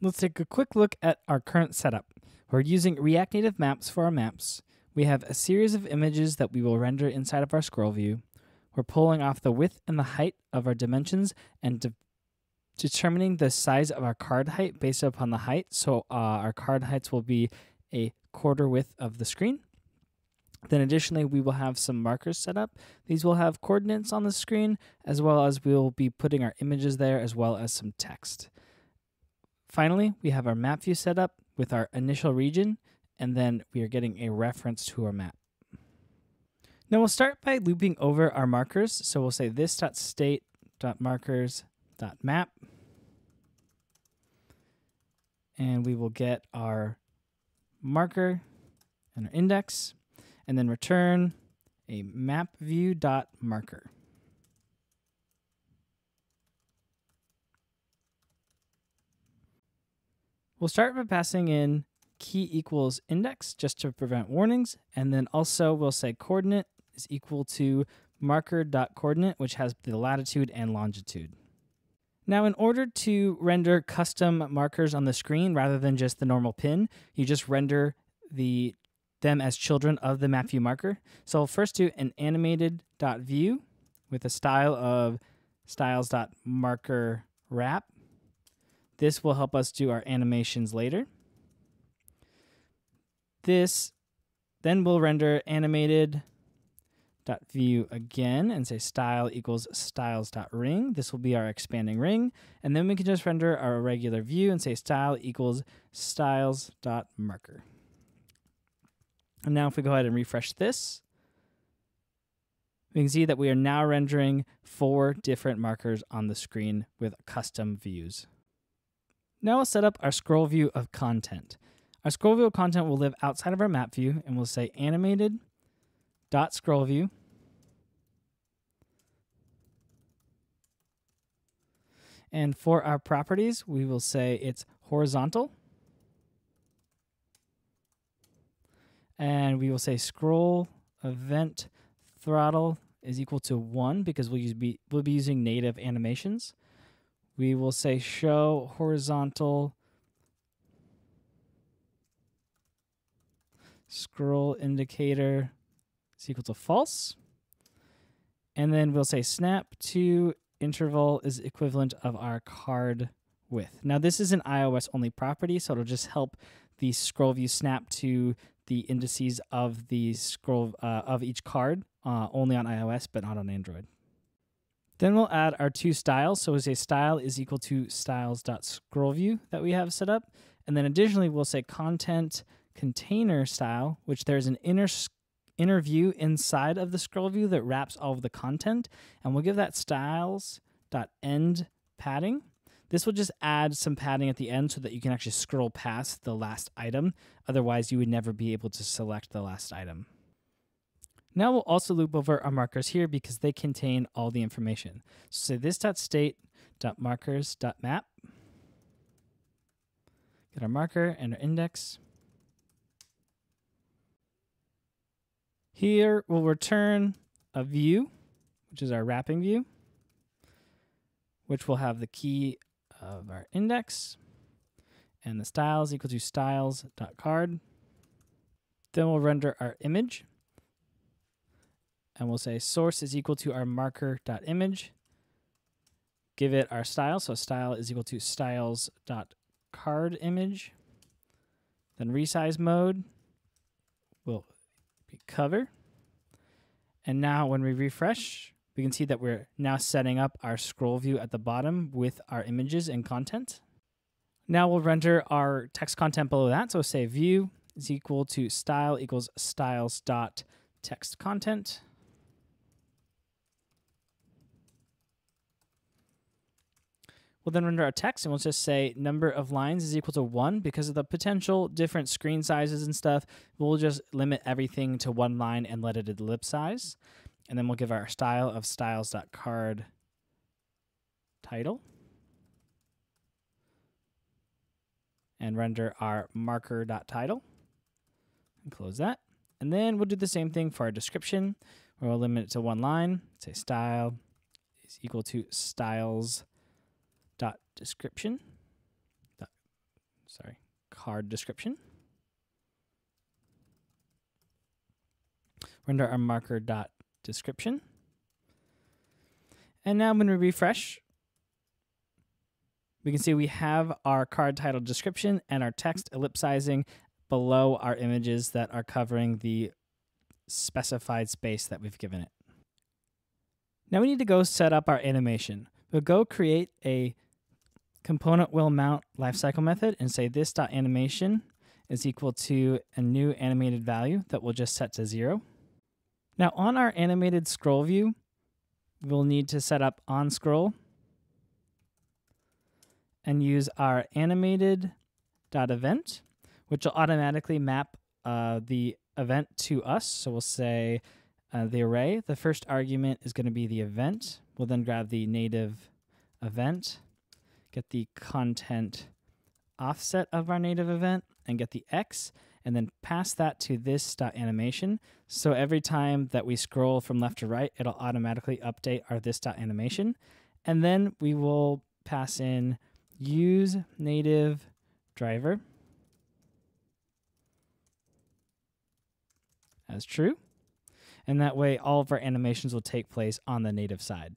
Let's take a quick look at our current setup. We're using React Native Maps for our maps. We have a series of images that we will render inside of our scroll view. We're pulling off the width and the height of our dimensions and de determining the size of our card height based upon the height. So uh, our card heights will be a quarter width of the screen. Then additionally, we will have some markers set up. These will have coordinates on the screen, as well as we will be putting our images there, as well as some text. Finally, we have our map view set up with our initial region, and then we are getting a reference to our map. Now we'll start by looping over our markers. So we'll say this.state.markers.map, and we will get our marker and our index and then return a map view dot marker. We'll start by passing in key equals index just to prevent warnings, and then also we'll say coordinate is equal to marker dot coordinate, which has the latitude and longitude. Now, in order to render custom markers on the screen rather than just the normal pin, you just render the them as children of the map view marker. So I'll first do an animated dot view with a style of styles dot marker wrap. This will help us do our animations later. This then we'll render animated dot view again and say style equals styles dot ring. This will be our expanding ring. And then we can just render our regular view and say style equals styles dot marker. And now if we go ahead and refresh this, we can see that we are now rendering four different markers on the screen with custom views. Now we'll set up our scroll view of content. Our scroll view of content will live outside of our map view and we'll say animated dot scroll view And for our properties, we will say it's horizontal and we will say scroll event throttle is equal to one because we'll use be we'll be using native animations. We will say show horizontal scroll indicator is equal to false. And then we'll say snap to interval is equivalent of our card width. Now this is an iOS only property, so it'll just help the scroll view snap to the indices of the scroll uh, of each card uh, only on iOS, but not on Android. Then we'll add our two styles. So we'll say style is equal to styles.scrollView that we have set up. And then additionally, we'll say content container style, which there's an inner inner view inside of the scroll view that wraps all of the content. And we'll give that styles.end padding. This will just add some padding at the end so that you can actually scroll past the last item. Otherwise, you would never be able to select the last item. Now we'll also loop over our markers here because they contain all the information. So say this.state.markers.map. Get our marker and our index. Here we'll return a view, which is our wrapping view, which will have the key of our index and the styles equal to styles.card. Then we'll render our image and we'll say source is equal to our marker.image. Give it our style, so style is equal to styles.card image. Then resize mode will be cover. And now when we refresh, we can see that we're now setting up our scroll view at the bottom with our images and content. Now we'll render our text content below that. So say view is equal to style equals styles dot text content. We'll then render our text and we'll just say number of lines is equal to one because of the potential different screen sizes and stuff. We'll just limit everything to one line and let it ellipsize. And then we'll give our style of styles.card title. And render our marker.title. And close that. And then we'll do the same thing for our description, where we'll limit it to one line. Say style is equal to styles dot description. dot, sorry, card description. We're under our marker dot description. And now when we refresh, we can see we have our card title description and our text ellipsizing below our images that are covering the specified space that we've given it. Now we need to go set up our animation. We'll go create a component will mount lifecycle method and say this dot animation is equal to a new animated value that we'll just set to zero. Now on our animated scroll view, we'll need to set up on scroll and use our animated dot event, which will automatically map uh, the event to us. So we'll say uh, the array. The first argument is going to be the event. We'll then grab the native event, get the content offset of our native event, and get the x, and then pass that to this animation. So every time that we scroll from left to right, it'll automatically update our this animation. And then we will pass in use native driver as true. And that way, all of our animations will take place on the native side.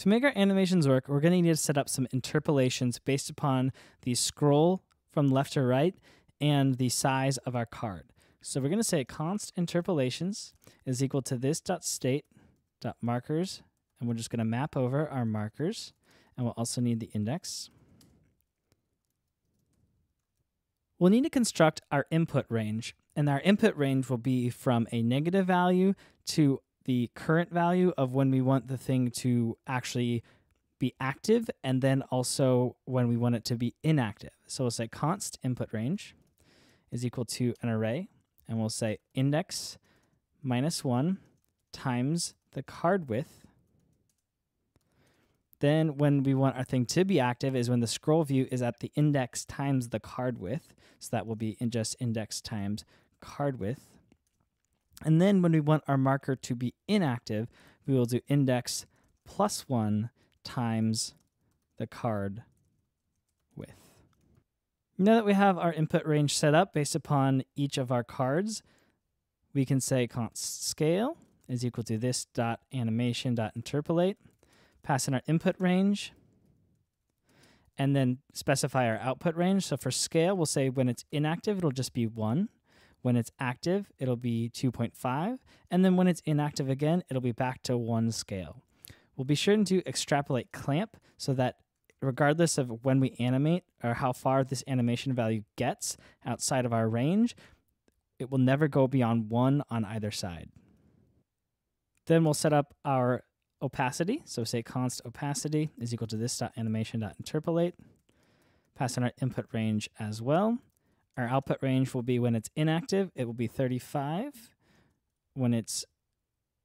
To make our animations work, we're going to need to set up some interpolations based upon the scroll from left to right and the size of our card. So we're going to say const interpolations is equal to this dot state dot markers, and we're just going to map over our markers, and we'll also need the index. We'll need to construct our input range, and our input range will be from a negative value to the current value of when we want the thing to actually be active, and then also when we want it to be inactive. So we'll say const input range is equal to an array, and we'll say index minus 1 times the card width. Then when we want our thing to be active is when the scroll view is at the index times the card width. So that will be in just index times card width. And then when we want our marker to be inactive, we will do index plus 1 times the card width. Now that we have our input range set up based upon each of our cards, we can say const scale is equal to this dot animation dot interpolate, pass in our input range, and then specify our output range. So for scale, we'll say when it's inactive, it'll just be 1. When it's active, it'll be 2.5. And then when it's inactive again, it'll be back to 1 scale. We'll be sure to extrapolate clamp so that regardless of when we animate or how far this animation value gets outside of our range, it will never go beyond 1 on either side. Then we'll set up our opacity. So say const opacity is equal to this dot animation dot interpolate. Pass in our input range as well. Our output range will be when it's inactive, it will be 35. When it's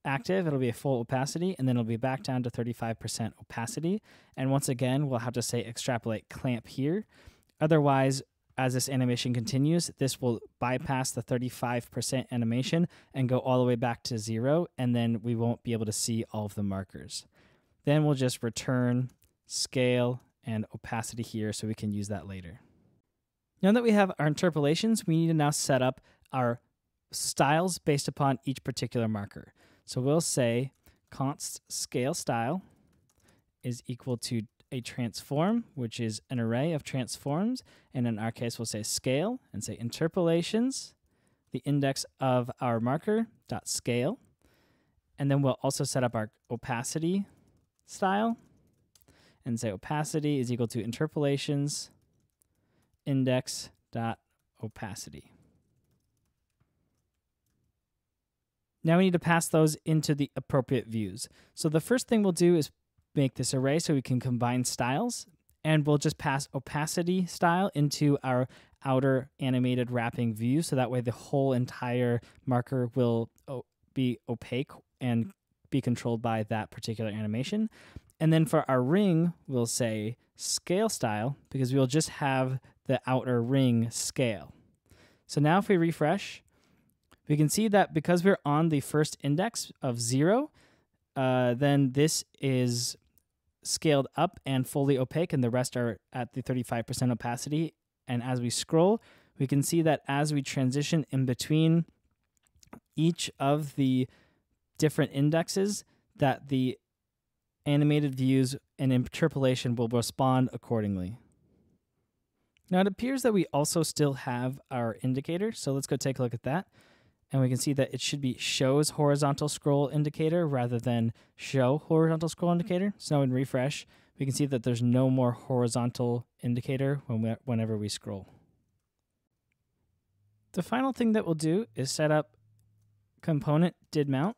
active, it'll be a full opacity, and then it'll be back down to 35% opacity. And once again, we'll have to say extrapolate clamp here. Otherwise, as this animation continues, this will bypass the 35% animation and go all the way back to zero, and then we won't be able to see all of the markers. Then we'll just return scale and opacity here so we can use that later. Now that we have our interpolations, we need to now set up our styles based upon each particular marker. So we'll say const scale style is equal to a transform, which is an array of transforms. And in our case, we'll say scale and say interpolations, the index of our marker dot scale. And then we'll also set up our opacity style and say opacity is equal to interpolations index dot opacity. Now we need to pass those into the appropriate views. So the first thing we'll do is make this array so we can combine styles. And we'll just pass opacity style into our outer animated wrapping view. So that way the whole entire marker will be opaque and be controlled by that particular animation. And then for our ring, we'll say scale style because we'll just have the outer ring scale. So now if we refresh, we can see that because we're on the first index of zero, uh, then this is scaled up and fully opaque, and the rest are at the 35% opacity. And as we scroll, we can see that as we transition in between each of the different indexes, that the animated views and interpolation will respond accordingly. Now it appears that we also still have our indicator, so let's go take a look at that. And we can see that it should be shows horizontal scroll indicator rather than show horizontal scroll indicator. So now in refresh, we can see that there's no more horizontal indicator when we, whenever we scroll. The final thing that we'll do is set up component did mount.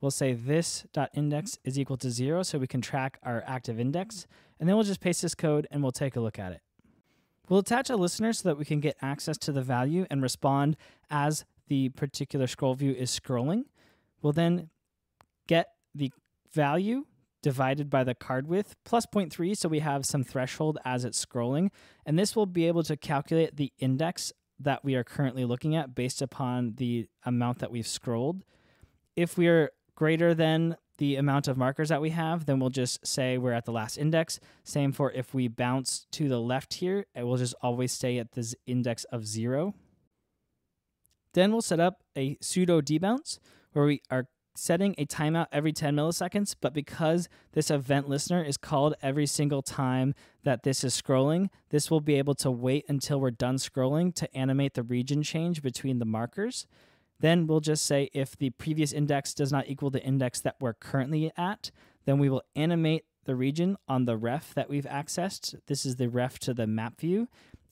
We'll say this dot index is equal to zero so we can track our active index. And then we'll just paste this code and we'll take a look at it. We'll attach a listener so that we can get access to the value and respond as the particular scroll view is scrolling. We'll then get the value divided by the card width plus 0.3 so we have some threshold as it's scrolling and this will be able to calculate the index that we are currently looking at based upon the amount that we've scrolled. If we're greater than the amount of markers that we have, then we'll just say we're at the last index. Same for if we bounce to the left here, it will just always stay at this index of zero. Then we'll set up a pseudo debounce where we are setting a timeout every 10 milliseconds, but because this event listener is called every single time that this is scrolling, this will be able to wait until we're done scrolling to animate the region change between the markers. Then we'll just say if the previous index does not equal the index that we're currently at, then we will animate the region on the ref that we've accessed. This is the ref to the map view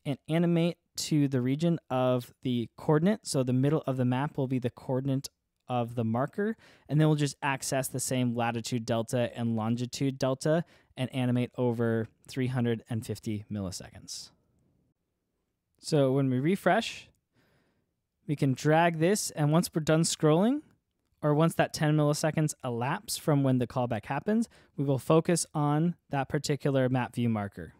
and animate to the region of the coordinate. So the middle of the map will be the coordinate of the marker, and then we'll just access the same latitude delta and longitude delta and animate over 350 milliseconds. So when we refresh, we can drag this, and once we're done scrolling, or once that 10 milliseconds elapse from when the callback happens, we will focus on that particular map view marker.